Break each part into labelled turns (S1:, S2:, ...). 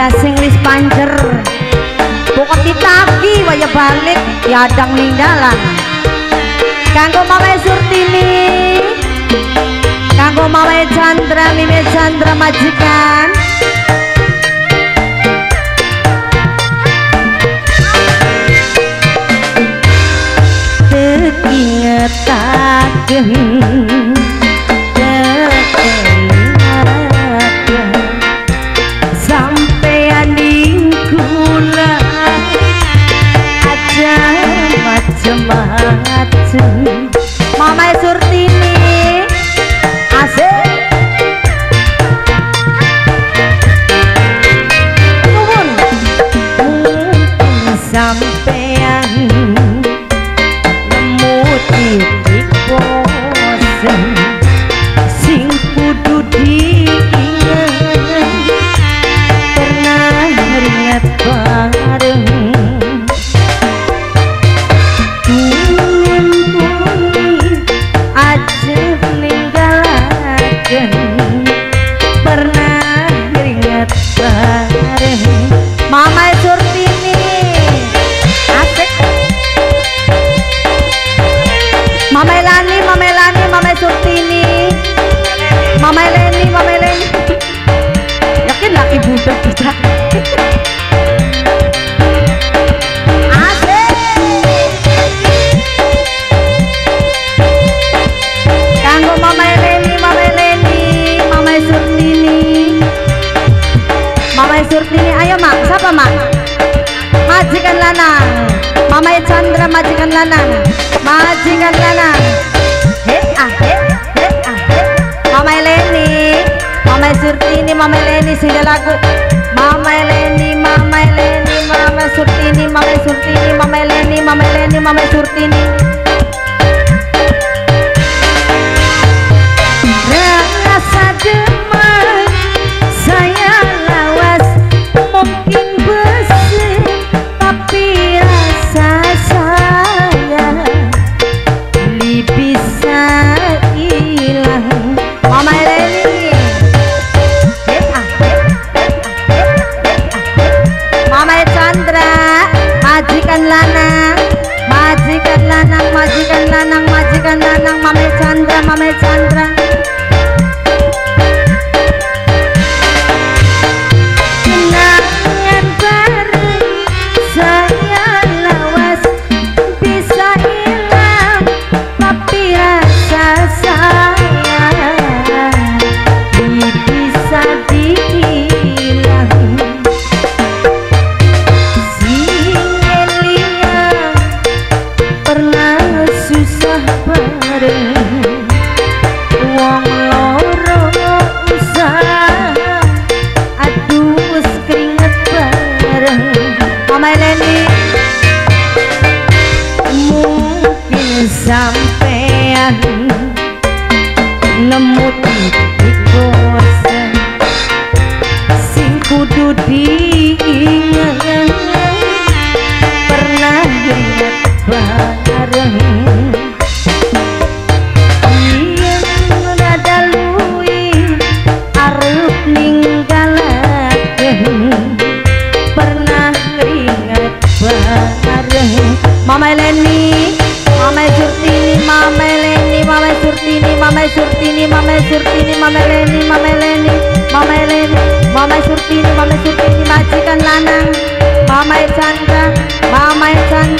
S1: ya sing wis panjer pokok ditagi waya balik yadang ninggalan kanggo mame surtini kanggo mame chandra mime chandra majikan. Sampean Surtini. Ayo mak, siapa mak? Majikan lanang. Mama Chandra majikan lanang. Majikan lanang. He ah he he ah he Mama Eleni Mama Surtini Mama Eleni sehingga lagu. Mama Eleni Mama Eleni Mama Surtini Mama Surtini Mama Eleni Mama Eleni Mama Surtini Mama majikan lanang majikan lanang majikan lanang majikan lanang mame Chandra mame Chandra Nemu titik bosan Sing kudu diingat Pernah ingat bareng Surtini Mama Surtini Mama Surtini Mama Eleni Mama Eleni Mama Eleni Mama Surtini Mama Surtini majikan lanang Mama Chandra Mama Chandra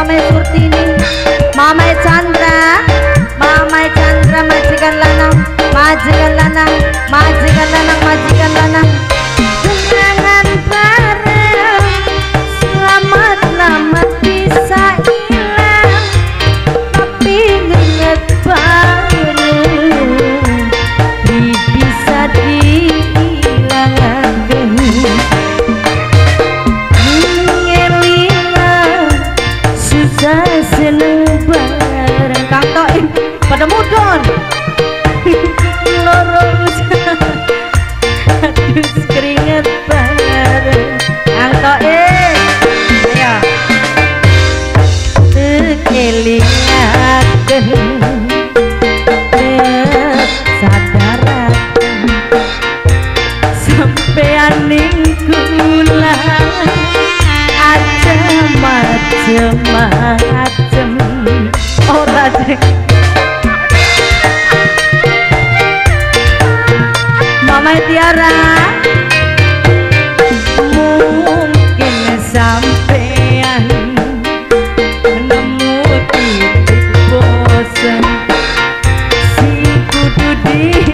S1: I'm mame surtini Mama Tiara. Mungkin sampean menemu titik bosan si kudu di